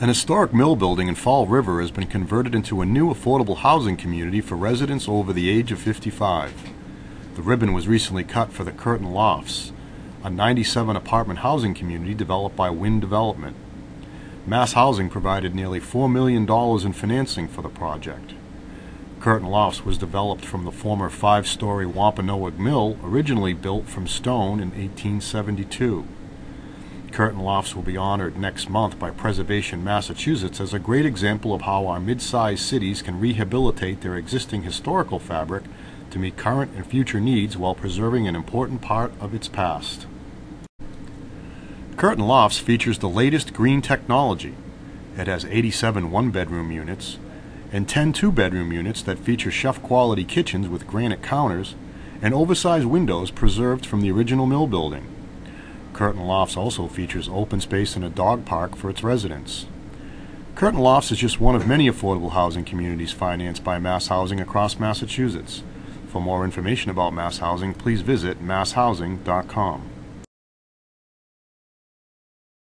An historic mill building in Fall River has been converted into a new affordable housing community for residents over the age of 55. The ribbon was recently cut for the Curtain Lofts, a 97 apartment housing community developed by Winn Development. Mass Housing provided nearly $4 million in financing for the project. Curtain Lofts was developed from the former five story Wampanoag Mill, originally built from stone in 1872. Curtain Lofts will be honored next month by Preservation Massachusetts as a great example of how our mid sized cities can rehabilitate their existing historical fabric to meet current and future needs while preserving an important part of its past. Curtain Lofts features the latest green technology. It has 87 one bedroom units and 10 two bedroom units that feature chef quality kitchens with granite counters and oversized windows preserved from the original mill building. Curtain Lofts also features open space and a dog park for its residents. Curtain Lofts is just one of many affordable housing communities financed by Mass Housing across Massachusetts. For more information about Mass Housing, please visit masshousing.com.